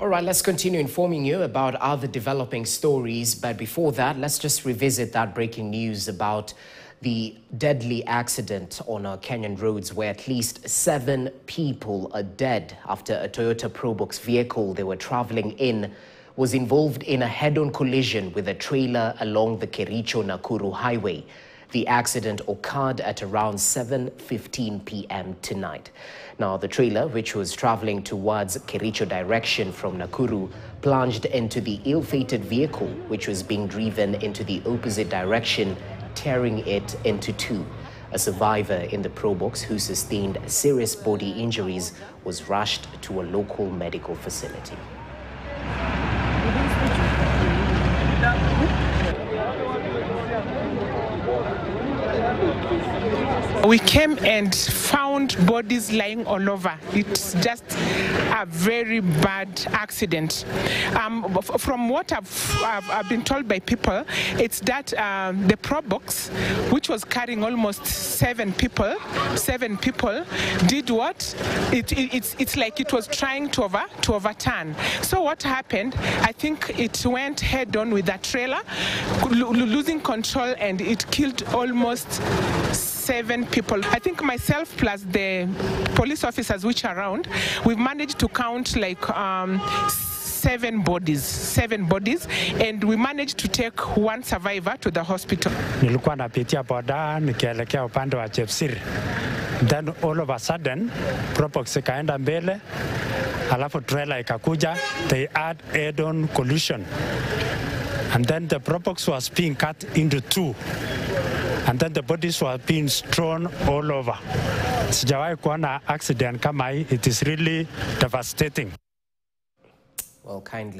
All right, let's continue informing you about other developing stories. But before that, let's just revisit that breaking news about the deadly accident on our Kenyan roads where at least seven people are dead after a Toyota Probox vehicle they were traveling in was involved in a head-on collision with a trailer along the Kericho-Nakuru highway. The accident occurred at around 7.15 p.m. tonight. Now, the trailer, which was traveling towards Kericho direction from Nakuru, plunged into the ill-fated vehicle, which was being driven into the opposite direction, tearing it into two. A survivor in the Probox who sustained serious body injuries was rushed to a local medical facility. We came and found bodies lying all over. It's just a very bad accident. Um, from what I've, I've, been told by people, it's that um, the Probox, which was carrying almost seven people, seven people, did what? It, it, it's, it's like it was trying to over to overturn. So what happened? I think it went head on with that trailer, losing control, and it killed almost seven people. I think myself plus the police officers which are around, we've managed to count like um, seven bodies, seven bodies, and we managed to take one survivor to the hospital. Nilikuwa napitia boda nikielekea upande wa Chepsir. Then all of a sudden Probox ikaenda mbele, alafu trailer ikakuja, they add head-on collision. And then the Probox was being cut into two and then the bodies were being strewn all over. Sijawahi kuona accident kama hii. It is really devastating. Well, kindly.